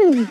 Yeah.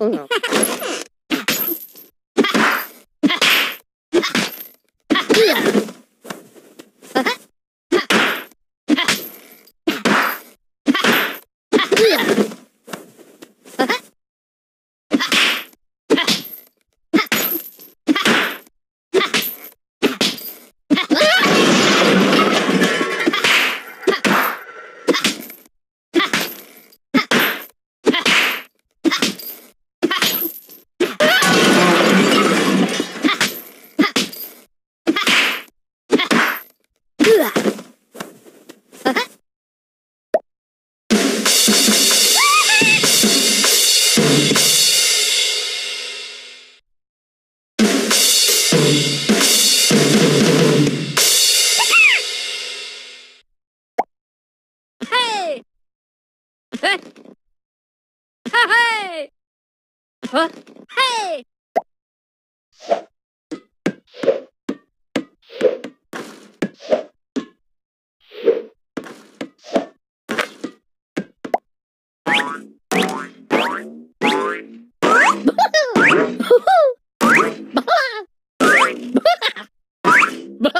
Oh, no. Hey! Hey!